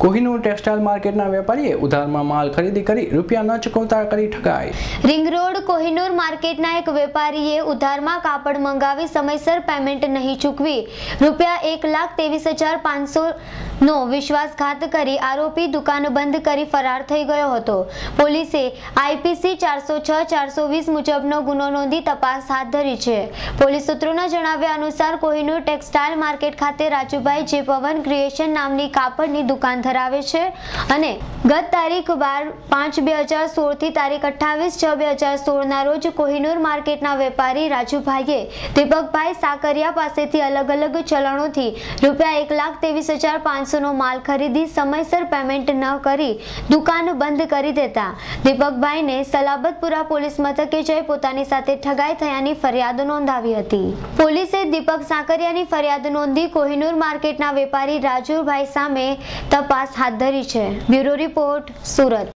Kohinoor textile માર્કેટના વેપારીએ ઉધારમાં માલ ખરીદી કરી રૂપિયા ન ચૂકવતા કરી ઠગાઈ. રિંગ રોડ કોહિનૂર માર્કેટના એક વેપારીએ ઉધારમાં કાપડ મંગાવી સમયસર પેમેન્ટ નહીં ચૂકવી. રૂપિયા એક લાખ ત્રેવીસ હજાર પાંચસો નો વિશ્વાસઘાત કરી આરોપી દુકાન બંધ કરી ફરાર થઈ ગયો હતો. પોલીસે આઈપીસી ચારસો છ, ચારસો વીસ મુજબનો ગુનો નોંધી તપાસ હાથ ધરી છે. પોલીસ સૂત્રોના જણાવ્યા અનુસાર કોહિનૂર ટેક્સટાઇલ માર્કેટ ખાતે રાજુભાઈ જે પવન ક્રિએશન નામની કાપડની દુકાન ધરાવે છે અને ગત તારીખ બાર પાંચ બે હજાર સોળથી તારીખ અઠ્ઠાવીસ છ બે હજાર સોળના રોજ કોહિનૂર માર્કેટના વેપારી રાજુભાઈએ દીપકભાઈ સાકરિયા પાસેથી અલગ અલગ ચલણોથી રૂપિયા એક લાખ ત્રેવીસ હજાર પાંચસોનો માલ ખરીદી સમયસર પેમેન્ટ ન કરી દુકાન બંધ કરી દેતા. દીપકભાઈને સલાબતપુરા પોલીસ મથકે જઈ પોતાની સાથે ઠગાઈ થયાની ફરિયાદ નોંધાવી હતી. પોલીસે દીપક સાકરિયાની ફરિયાદ નોંધી કોહિનૂર માર્કેટના વેપારી રાજુભાઈ સામે તપાસ હાથ ધરી છે. Bureau report Surat.